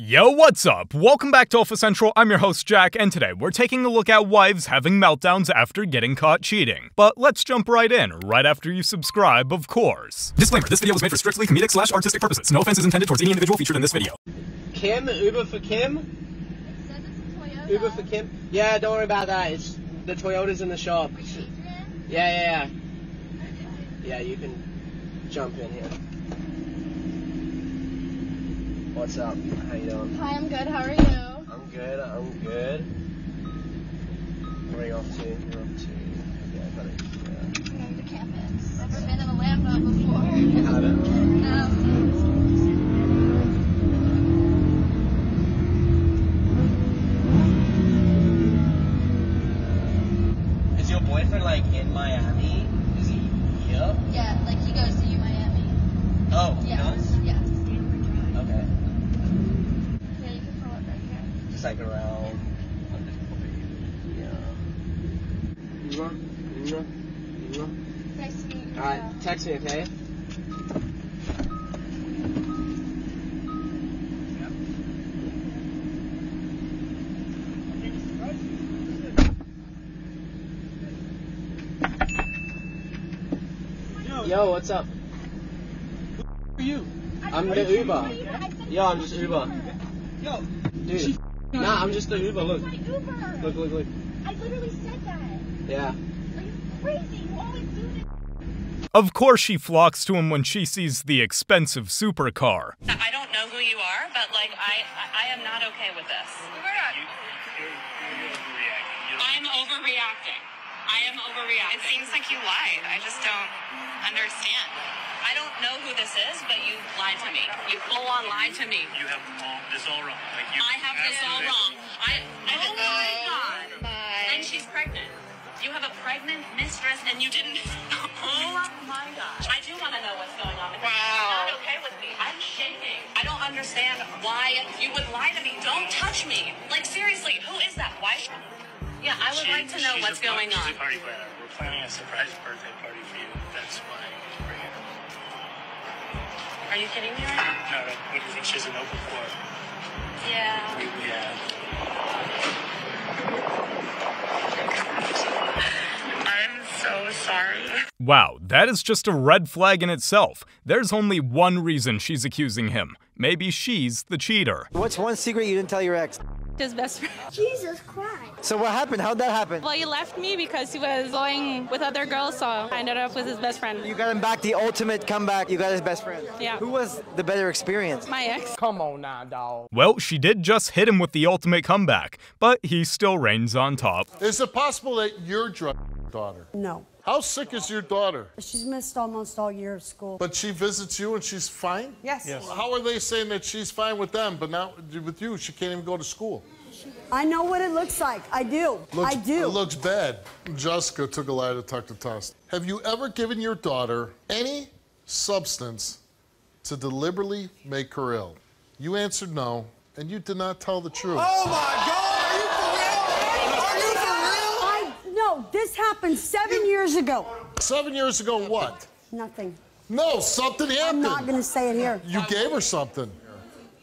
Yo, what's up? Welcome back to Alpha Central. I'm your host, Jack, and today we're taking a look at wives having meltdowns after getting caught cheating. But let's jump right in, right after you subscribe, of course. Disclaimer this video was made for strictly comedic slash artistic purposes. No offense is intended towards any individual featured in this video. Kim, Uber for Kim? It says it's a Toyota. Uber for Kim? Yeah, don't worry about that. It's the Toyota's in the shop. Yeah, yeah, yeah. Yeah, you can jump in here. What's up? How you doing? Hi, I'm good. How are you? I'm good. I'm good. Where are you off to? You're off to. Yeah, I got it. Yeah. I'm going to campus. Never been in a before. Had it. Um, Is your boyfriend like in Miami? Is he here? yeah, like he goes to U Miami. Oh, he Yes. does? Yes. Okay. Yeah, you can pull it right here. Just like around. Yeah. Mwah, mwah, mwah. Nice to meet you. Alright, text me, okay? Yo, what's up? Who are you? I'm the Uber. I Yo, I'm just Uber. Yo, Dude. Nah, I'm just the Uber. Look. my Uber. Look, look, look. I literally said that. Yeah. Are you crazy? You always do this. Of course, she flocks to him when she sees the expensive supercar. I don't know who you are, but like I, I, I am not okay with this. I'm overreacting. I am overreacting. It seems like you lied. I just don't understand. I don't know who this is, but you lied to me. You full on lied to me. You have all this all wrong. Like you. I have this all wrong. I, I oh my god. And she's pregnant. You have a pregnant mistress, and you didn't. oh my gosh. I do want to know what's going on. Wow. It's not okay with me. I'm shaking. I don't understand why you would lie to me. Don't touch me. Like seriously, who is that? Why? Yeah, I would She- like to know what's a, par- going she's on. a party planner. We're planning a surprise birthday party for you. That's why we're bringing her. Are you kidding me right now? No, no, what do you think? She has an open floor. Yeah. We, we have. I'm so sorry. Wow, that is just a red flag in itself. There's only one reason she's accusing him. Maybe she's the cheater. what's one secret you didn't tell your ex? His best friend. Jesus Christ. So what happened? How'd that happen? Well, he left me because he was going with other girls, so I ended up with his best friend. You got him back, the ultimate comeback. You got his best friend. Yeah. Who was the better experience? My ex. Come on now, dog. Well, she did just hit him with the ultimate comeback, but he still reigns on top. Is it possible that you're drugging your daughter? No. How sick is your daughter? She's missed almost all year of school. But she visits you and she's fine? Yes. yes. How are they saying that she's fine with them, but not with you? She can't even go to school. I know what it looks like. I do. Looks, I do. It looks bad. Jessica took a lie detector test. Have you ever given your daughter any substance to deliberately make her ill? You answered no, and you did not tell the truth. Oh I no, this happened seven years ago. Seven years ago, what? Nothing. No, something happened. I'm not gonna say it here. You gave her something.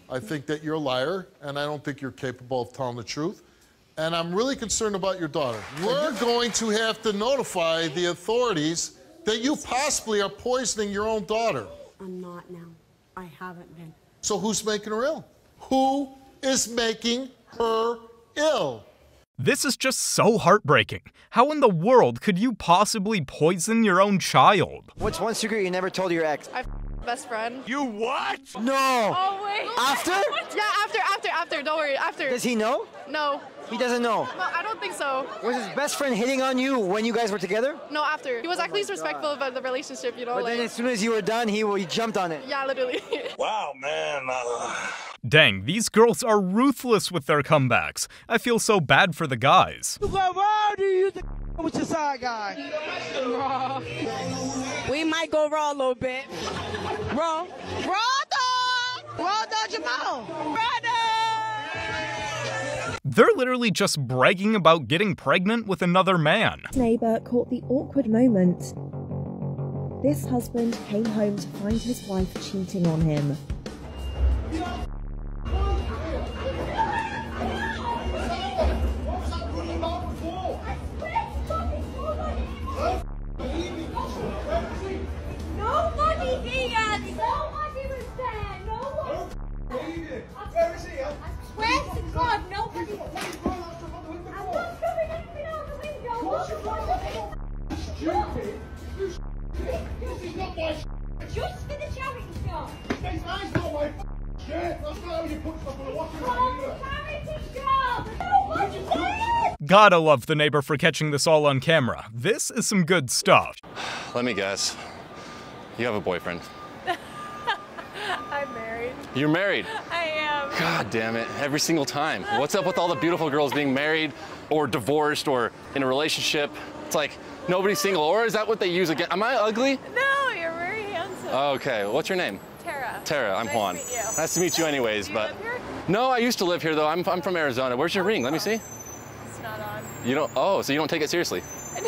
I think that you're a liar, and I don't think you're capable of telling the truth. And I'm really concerned about your daughter. We're going to have to notify the authorities that you possibly are poisoning your own daughter. I'm not now. I haven't been. So who's making her ill? Who is making her ill? This is just so heartbreaking. How in the world could you possibly poison your own child? What's one secret you never told your ex? Best friend. You what? No. Oh wait. After? Yeah, after, after, after. Don't worry, after. Does he know? No, He doesn't know. no, I don't think so. Was his best friend hitting on you when you guys were together? No, after. He was at least respectful about the relationship, you know, But then as soon as you were done, he, he jumped on it. Yeah, literally. Wow, man. Uh, Dang, these girls are ruthless with their comebacks. I feel so bad for the guys. We might go raw a little bit. Raw. Raw dog. Raw dog Jamal. Brother. They're literally just bragging about getting pregnant with another man. neighbour caught the awkward moment. This husband came home to find his wife cheating on him. Gotta love the neighbor for catching this all on camera. This is some good stuff. Let me guess. You have a boyfriend. I'm married. You're married. I am. God damn it. Every single time. What's up with all the beautiful girls being married or divorced or in a relationship? It's like nobody's single. Or is that what they use again? Am I ugly? No, you're very handsome. Okay. What's your name? Tara. Tara. I'm nice Juan. To meet you. Nice to meet you anyways, Do you but live here? No, I used to live here though. I'm, I'm from Arizona. Where's your ring? Let me see. It's not on. You don't Oh, so you don't take it seriously.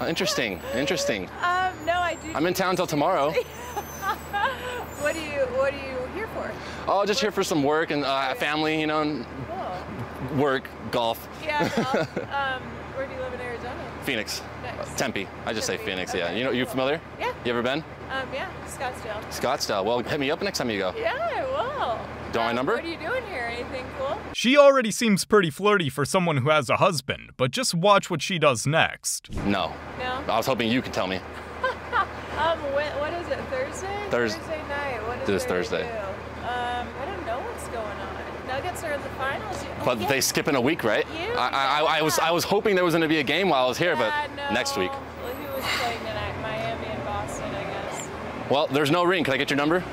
Uh, interesting. Interesting. Um, no, I do. I'm in town till tomorrow. what do you What are you here for? Oh, just here for some work and uh, family, you know, and Cool. work, golf. Yeah. Well, um, where do you live in Arizona? Phoenix. Nice. Tempe. I just say Tempe, Phoenix, yeah. You know, you familiar? Yeah. You ever been? Um, yeah, Scottsdale. Scottsdale. Well, hit me up next time you go. Yeah, I will. Do you want my Um, number? What are you doing here? Anything cool? She already seems pretty flirty for someone who has a husband, but just watch what she does next. No. No. I was hoping you could tell me. Um, when, what is it? Thursday? Thurs- Thursday night. What is This there to Thursday. do? Um, I don't know what's going on. Nuggets are in the finals. You- But yeah. they skip in a week, right? You- I, I, I was I was hoping there was going to be a game while I was here, Yeah, but no. next week. Well, who was playing tonight? Miami and Boston, I guess. Well, there's no ring. Can I get your number?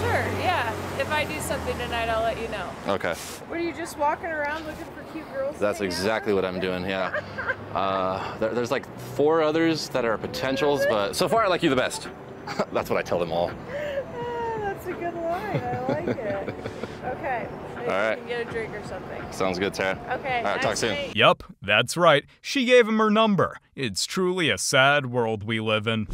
Sure, yeah. If I do something tonight, I'll let you know. Okay. What are you just walking around looking for cute girls? That's hang out exactly what I'm doing, yeah. Uh, there, there's like four others that are potentials, but so far I like you the best. That's what I tell them all. with? Ah, that's a good line. I like it. Okay. Maybe All right. we can get a drink or something. Sounds good, Tara. Okay. All right, nice talk to soon. meet you. Yup, that's right. She gave him her number. It's truly a sad world we live in.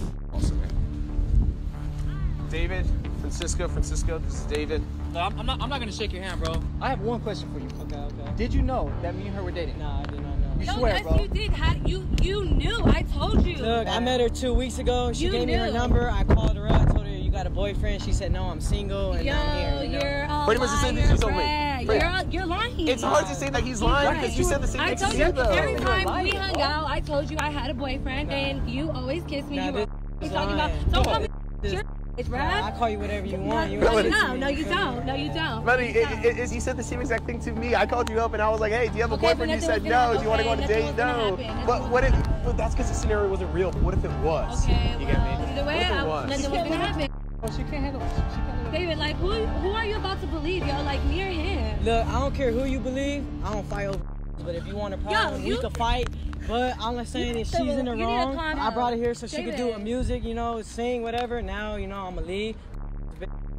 David, Francisco, Francisco, this is David. No, I'm, I'm not. I'm not gonna shake your hand, bro. I have one question for you. Okay, okay. Did you know that me and her were dating? Nah, I did not know. You No, swear, yes, bro. you did. How, you you knew. I told you. Look, I met her two weeks ago. She You gave me her number. I called her out. Told her you got a boyfriend. She said no, I'm single and Yo, I'm here. You know? you're a Pretty much the same thing liar, she told me. Brad. You're, you're lying. It's hard to say that he's lying because you said the same I thing told to you me, though. every You're time lying, we hung bro. out, I told you I had a boyfriend, and you always kissed me. Nah, you were talking about. lying. Don't Come call me. This- You're it's Nah, Brad. I call you whatever you want. You no, no, no, no, you don't. No, you don't. Melody, You it, don't. it, it, you said the same exact thing to me. I called you up and I was like, hey, do you have a Okay, boyfriend? You said was gonna no. Do you want to go on a date? No. But what if, but that's because the scenario wasn't real. But what if it was? Okay, You well, get me? either way, What if it I, was? nothing was gonna happen. Oh, she can't handle it. She can't handle. David, like, who who are you about to believe, yo? Like me or him? Look, I don't care who you believe. I don't fight over. But if you want a problem, you- we can fight. But all I'm not saying You is she's in the you need to wrong. I brought her here so she could do David. a music, you know, sing, whatever. Now, you know, I'm a lead.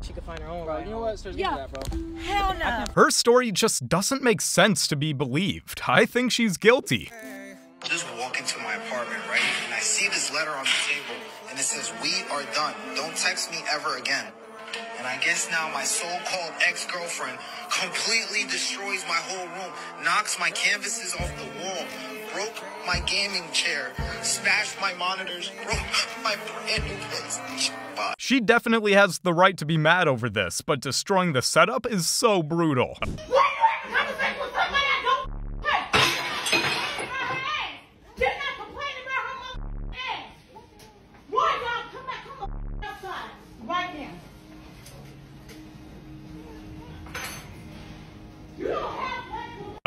She could find her own Bro, right. you know what? Seriously, Yeah. that, bro. Hell no. Her story just doesn't make sense to be believed. I think she's guilty. just walk into my apartment, right? And I see this letter on the table, and it says, We are done. Don't text me ever again. And I guess now my so called ex girlfriend completely destroys my whole room, knocks my canvases off the wall, broke my gaming chair, smashed my monitors, broke my brand new PlayStation She definitely has the right to be mad over this, but destroying the setup is so brutal. Why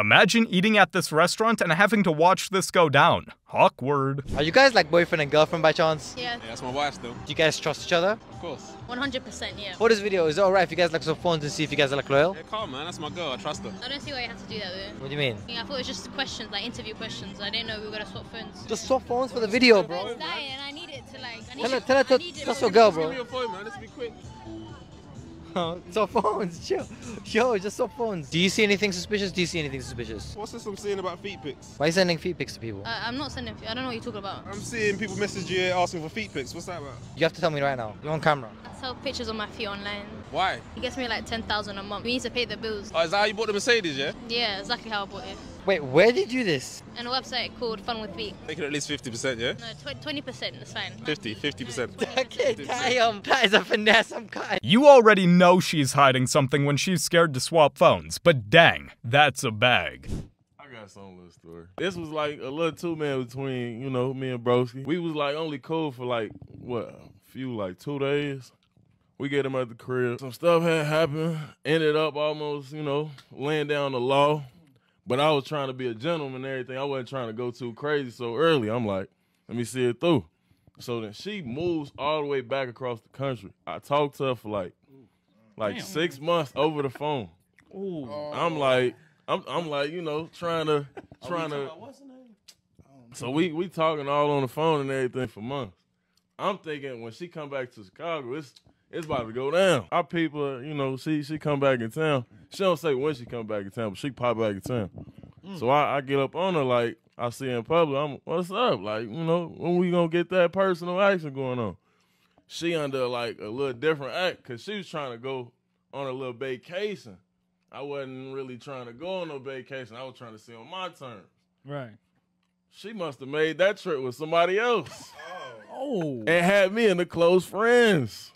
Imagine eating at this restaurant and having to watch this go down. Awkward. Are you guys like boyfriend and girlfriend by chance? Yeah, Yeah, that's my wife still. Do you guys trust each other? Of course. 100%, yeah. For this video, is it alright if you guys like some phones and see if you guys are like loyal? Yeah, calm, man. That's my girl. I trust her. I don't see why you have to do that though. What do you mean? Yeah, I thought it was just questions, like interview questions. I didn't know we were gonna swap phones. Just swap phones for the video, bro. It's that, and I need it to like. I need Tell her, it- tell her to need it trust for- your girl, Give me your phone, man. Let's be quick. swap phones, chill. Yo, just swap phones. Do you see anything suspicious? Do you see anything suspicious? What's this I'm seeing about feet pics? Why are you sending feet pics to people? Uh, I'm not sending. I don't know what you're talking about. I'm seeing people message you asking for feet pics. What's that about? You have to tell me right now. You're on camera. I sell pictures of my feet online. Why? He gets me like ten thousand a month. We need to pay the bills. Oh, is that how you bought the Mercedes, yeah? Yeah, exactly how I bought it. Wait, where did you do this? On a website called Fun with Feet. Make it at least 50%, yeah? No, tw- 20% is fine. 50, 50%. Okay, damn, that is a finesse. I'm cutting. You already know she's hiding something when she's scared to swap phones, but dang, that's a bag. I got some little story. This was like a little two man between, you know, me and Broski. We was like only cool for like what, a few like two days. We get him at the crib. Some stuff had happened. Ended up almost, you know, laying down the law. But I was trying to be a gentleman and everything. I wasn't trying to go too crazy so early. I'm like, let me see it through. So then she moves all the way back across the country. I talked to her for like like Damn. six months over the phone. I'm like, I'm I'm like, you know, trying to trying to so we we talking all on the phone and everything for months. I'm thinking when she come back to Chicago, it's it's about to go down. Our people, you know, she she come back in town. She don't say when she come back in town, but she pop back in town. Mm. So I, I get up on her like I see her in public. I'm what's up? Like you know when we gonna get that personal action going on? She under like a little different act because she was trying to go on a little vacation. I wasn't really trying to go on no vacation. I was trying to see on my terms. Right. She must have made that trip with somebody else. Oh. And had me in the close friends.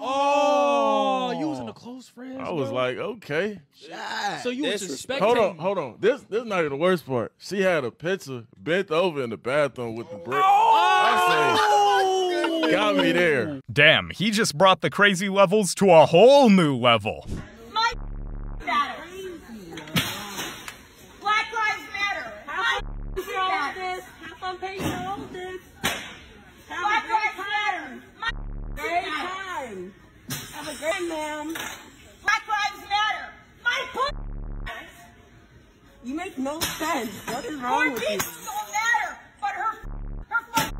Oh, you was in a close friend. I was bro? like, okay. So you was suspecting. Hold on, hold on. This this not even the worst part. She had a picture bent over in the bathroom with the brick. Oh! I say, got me there. Damn, he just brought the crazy levels to a whole new level. My matter. Black Lives Matter. My matter. Half on page all this. Black Lives Matter. My Great matter. time. Have ma'am. Black Lives Matter. My pussy. You make no sense. What is Her wrong with you? don't matter, but her her fucking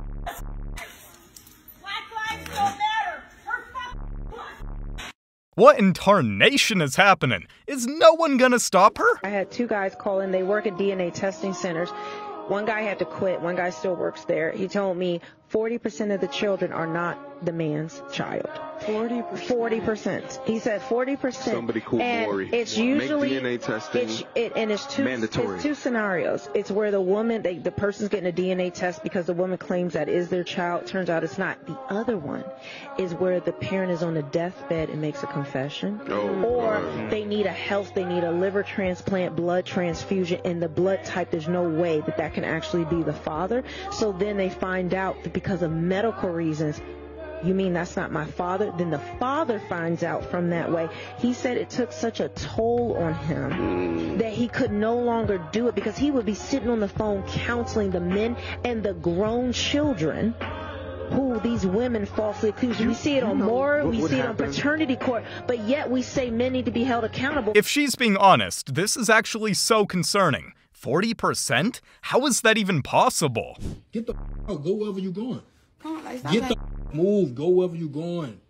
Black Lives don't matter. Her fucking What in tarnation is happening? Is no one gonna stop her? I had two guys call in. They work at DNA testing centers. One guy had to quit. One guy still works there. He told me 40% of the children are not the man's child. 40%. 40%. He said 40%. Somebody call and Maury. It's Make usually DNA testing It's, it, and it's two. mandatory. It's two scenarios. It's where the woman, they, the person's getting a DNA test because the woman claims that is their child. Turns out it's not. The other one is where the parent is on a deathbed and makes a confession, Oh, or God. they need a health, they need a liver transplant, blood transfusion, and the blood type. There's no way that that can actually be the father. So then they find out that because of medical reasons. You mean that's not my father? Then the father finds out from that way. He said it took such a toll on him that he could no longer do it because he would be sitting on the phone counseling the men and the grown children who these women falsely accuse. We see it on Maury, we see it on paternity court, but yet we say men need to be held accountable. If she's being honest, this is actually so concerning. 40%? How is that even possible? Get the f- out. Go wherever you going. On, like, Get that. the f- move. Go wherever you going.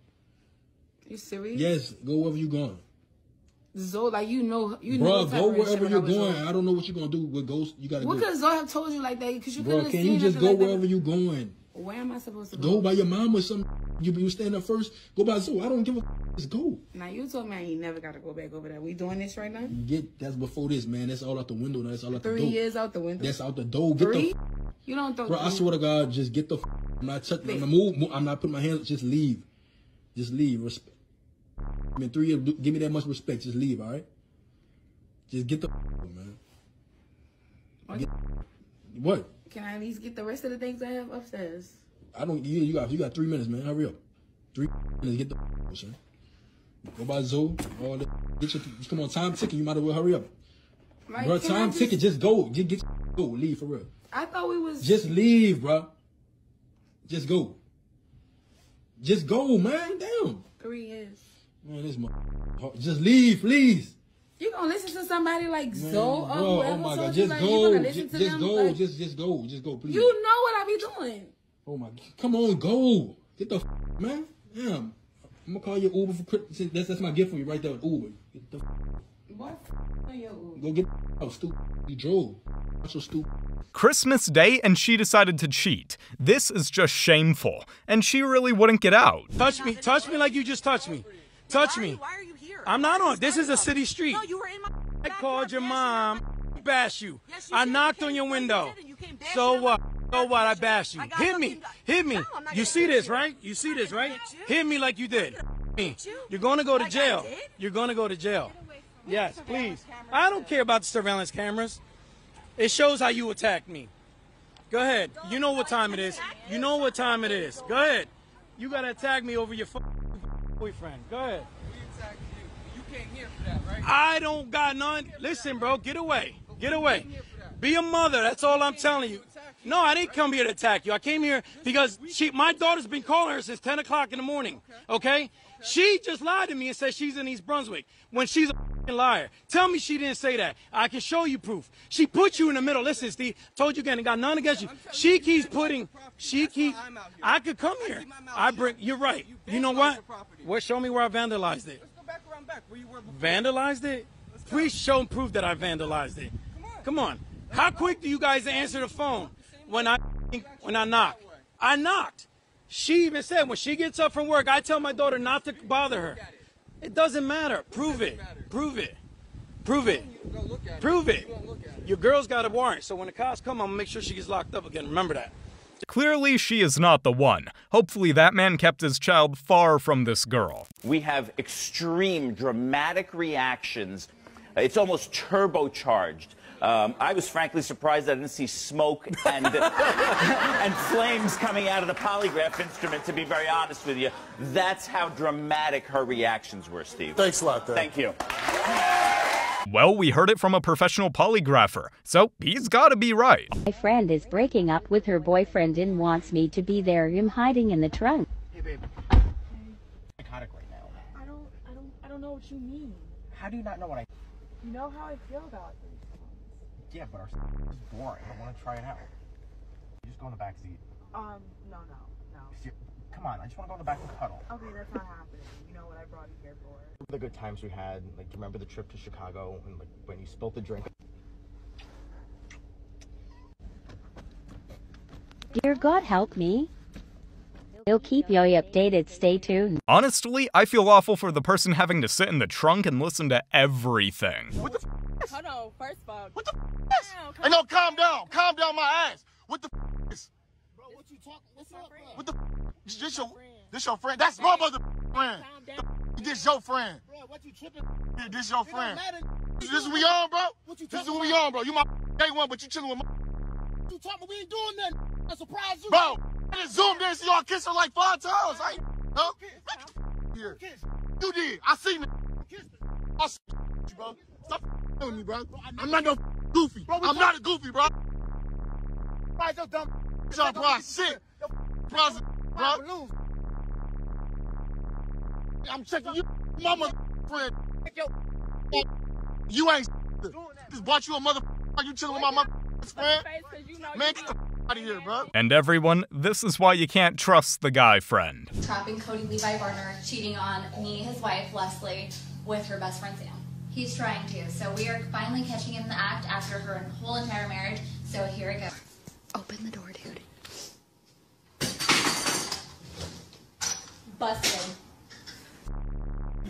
You serious? Yes, go wherever you're going. Zoe, like you know, you know. Bro, go wherever you're I going. I don't know what you're gonna do with ghosts. You gotta What go. could Zoe have told you like that? Because you Bro, couldn't have can you just go like that. wherever you going? Where am I supposed to Go go? by your mom or something. You you stand up first. Go by Zoe. I don't give a. Just go. Now you told me I ain't never got to go back over there. We doing this right now? Get that's before this, man. That's all out the window. Now. That's all out the door. Three years out the window. That's out the door. Get Three? the. You don't throw. Bro, I swear to God, just get the. F- I'm not touching. I'm not move. move- I'm not putting my hands. Just leave. Just leave. Respect. I mean, three years. Give me that much respect. Just leave. All right. Just get the. Man. Get- what? Can I at least get the rest of the things I have upstairs? I don't. You, you got. You got three minutes, man. Hurry up. Three minutes. Get the. Son. Go by Zoe. All that. Get your. Come on. Time ticking. You might as well hurry up. Right, bro, time just- ticking. Just go. Just get. Go. Leave for real. I thought we was. Just leave, bro. Just go. Just go, man. Damn. Three years. Man, this mo- Just leave, please. You gonna listen to somebody like Man, Zoe or bro, oh whoever oh my god, you just like you go. gonna listen Just, to just them? go. Like, Just, just go. Just go, please. you know what I be doing. Oh my, come on, go. Get the f- man. Damn. I'm gonna call you Uber for Christmas. That's that's my gift for you right there. Uber. Get the f- What? Yo. go get the f- stupid. You drove. That's so stupid. Christmas Day and she decided to cheat. This is just shameful. And she really wouldn't get out. Touch me. Touch me like you just touched me. Touch me. You here? I'm not on. This is a city street. No, you were in my. I called your mom. bash you. I knocked on your window. So what? So what? I bashed you. Hit me. Hit me. You see this, right? You see this, right? Hit me like you did. Me. You're gonna go to jail. You're gonna go to jail. Yes, please. I don't care about the surveillance cameras. It shows how you attacked me. Go ahead. You know what time it is. You know what time it is. Go ahead. You gotta attack me over your boyfriend. Go ahead. I don't got none. Listen, bro, get away. Get away. Be a mother. That's all I'm telling you. No, I didn't come here to attack you. I came here because she, my daughter's been calling her since 10 o'clock in the morning. Okay? She just lied to me and said she's in East Brunswick when she's a liar. Tell me she didn't say that. I can show you proof. She put you in the middle. Listen, Steve, told you again, got none against you. She keeps putting, she keep, I could come here. I bring, you're right. You know what? What? Show me where I vandalized it. Vandalized it? Please show and prove that I vandalized it. Come on. How quick do you guys answer the phone when I when I knock? I knocked. She even said when she gets up from work, I tell my daughter not to bother her. It doesn't matter. Prove it. Prove it. Prove it. Prove it. Your girl's got a warrant, so when the cops come, I'm gonna make sure she gets locked up again. Remember that. Clearly, she is not the one. Hopefully, that man kept his child far from this girl. We have extreme, dramatic reactions. It's almost turbocharged. Um, I was frankly surprised I didn't see smoke and, and flames coming out of the polygraph instrument, to be very honest with you. That's how dramatic her reactions were, Steve. Thanks a lot, Dan. Thank you. Well, we heard it from a professional polygrapher, so he's gotta be right. My friend is breaking up with her boyfriend and wants me to be there. I'm hiding in the trunk. Hey, babe. Psychotic right now. I don't, I don't, I don't know what you mean. How do you not know what I? You know how I feel about these. Yeah, but our is boring. I want to try it out. You just go in the back seat. Um, no, no, no. You- Come on, I just want to go in the back and cuddle. Okay, that's not happening. You know what I brought you here for. The good times we had, like, do you remember the trip to Chicago and like when you spilt the drink? Dear God, help me. He'll keep you updated. Stay tuned. Honestly, I feel awful for the person having to sit in the trunk and listen to everything. What the f? Hold on, first of all. What the f Hey, no, calm down. Calm down my ass. What the f is? Bro, what you talking? What's up, What the f This your, this your friend? That's my mother friend. The This your friend. Bro, what you tripping? This your It friend. matter. This is we on, bro? What you This is what we about? on, bro. You my day one, but you chilling with my... What you talking? We ain't doing nothing. I surprised you. Bro, I just zoomed in and see y'all kiss her like five times. I ain't... Huh? Here. You did. I seen it. I seen you, bro. Stop with me, bro. I'm not no goofy. I'm not a goofy, bro. Why so dumb? Y'all probably sick. Probably, bro. I'm checking you, my mother friend. You ain't just bought you a mother. You chilling with my mother friend? Man, get the out of here, bro. And everyone, this is why you can't trust the guy friend. trapping Cody Levi Gardner cheating on me, his wife Leslie, with her best friend Sam. He's trying to, so we are finally catching him in the act after her whole entire marriage. So here it goes. Open the door, Busted.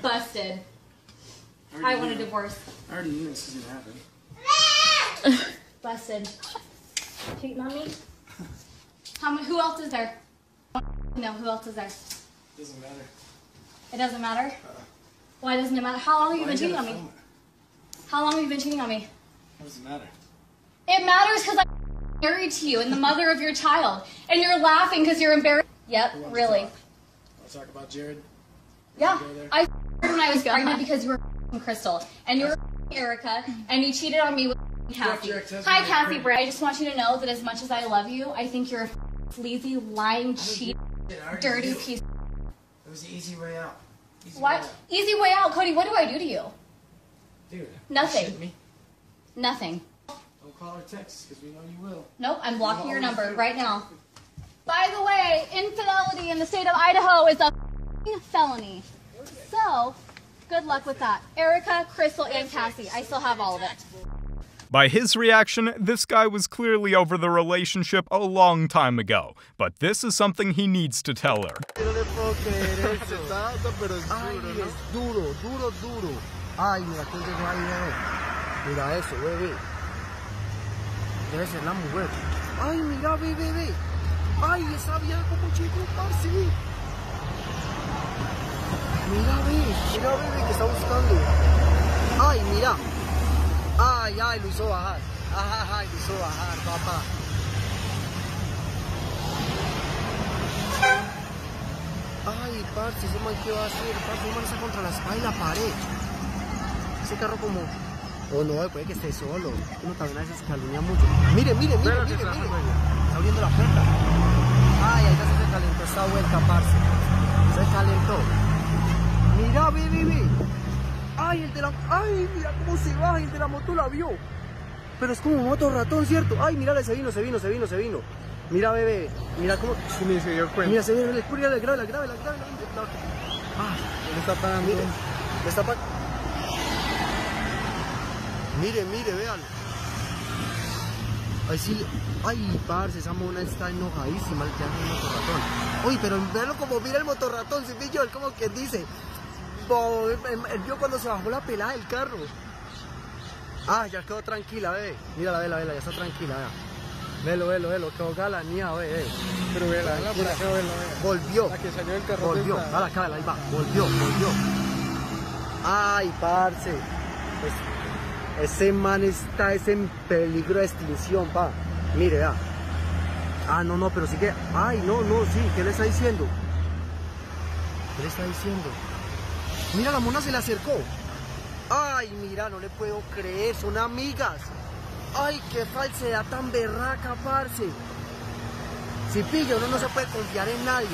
Busted. I want a divorce. I already knew this was gonna happen. Busted. Cheating on me? How many, who else is there? No, who else is there? It doesn't matter. It doesn't matter. Uh-huh. Why doesn't it matter? How long have you been cheating on me? film How long have you been cheating on me? What does it matter? It matters because I'm married to you and the mother of your child, and you're laughing because you're embarrassed. Yep, really. Talk? About Jared? Yeah. I when I was pregnant because you were Crystal and you were Erica and you cheated on me with Kathy. Hi, Kathy. Bray. I just want you to know that as much as I love you, I think you're a sleazy, lying, cheat, I already dirty piece. It was the easy way out. Easy way What? out. Easy way out, Cody. What do I do to you? Dude. Nothing. Me. Nothing. Don't call or text, because we know you will. Nope, I'm blocking your number do. right now. By the way, infidelity in the state of Idaho is a felony. So, good luck with that. Erica, Crystal, and Cassie. I still have all of it. By his reaction, this guy was clearly over the relationship a long time ago, but this is something he needs to tell her. Ay, que esa vieja como chico, parce. Mira, ve, mira, ve, que está buscando. Ay, mira. Ay, ay, lo hizo bajar. Ay, ay, lo hizo bajar, papá. Ay, parce, ese man, ¿qué va a hacer? Parce, ese man está contra la espalda y la pared. Ese carro como... O no, puede que esté solo. Uno también a veces calumnia mucho. Mire, mire, mire, mire, mire. Está abriendo la puerta. Ay, ahí ya se calentó esta vuelta, parce. Se calentó. Mira, ve, ve, ve. Ay, el de la... Ay, mira cómo se baja. El de la moto la vio. Pero es como moto ratón, ¿cierto? Ay, mira, se vino, se vino, se vino, se vino. Mira, bebé. Mira cómo... Sí, ni se dio cuenta. Mira, se vino. Mira, grábela, grábela, grábela. Ah, le está pagando. Mire, le está pagando. Mire, mire, véalo. Ay, sí. Ay, parce, esa mona está enojadísima el que hace el motorratón. Uy, pero véalo como mira el motorratón, si pillo, él como que dice. Él, él vio cuando se bajó la pelada del carro. Ah, ya quedó tranquila, ve. Mira la vela, vela, ya está tranquila, vea. Velo, velo, velo, quedó galanía, ve, ve. Pero vela, vela, por acá, vela, vela. Volvió. La que salió del carro. Volvió, a la cara, ahí va. Volvió, volvió. Ay, parce. Pues, ese man está es en peligro de extinción, pa. Mire, vea. Ah, no, no, pero sí que. Ay, no, no, sí, ¿qué le está diciendo? ¿Qué le está diciendo? Mira, la mona se le acercó. Ay, mira, no le puedo creer, son amigas. Ay, qué falsedad tan berraca, parce. Si pillo, uno no se puede confiar en nadie.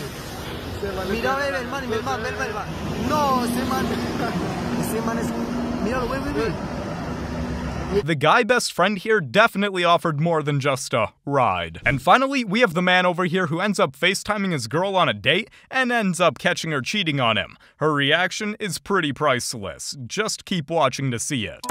Mira, ve, ve, el man, ve, el man, ve, el man. No, ese man, ese man es. Míralo, ve, ve, ve. The guy best friend here definitely offered more than just a ride. And finally, we have the man over here who ends up FaceTiming his girl on a date and ends up catching her cheating on him. Her reaction is pretty priceless. Just keep watching to see it.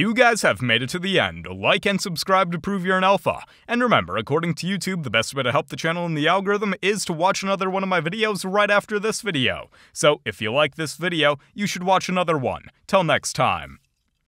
You guys have made it to the end. Like and subscribe to prove you're an alpha. And remember, according to YouTube, the best way to help the channel and the algorithm is to watch another one of my videos right after this video. So if you like this video, you should watch another one. Till next time.